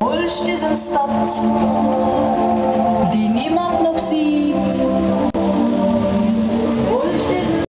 Holst diesen Star.